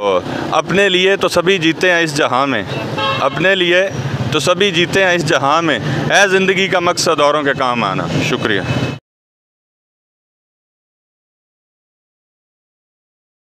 तो अपने लिए तो सभी जीते हैं इस जहाँ में। अपने लिए तो सभी जीते हैं इस जहाँ में। है ज़िंदगी का मकसद औरों के काम आना। शुक्रिया।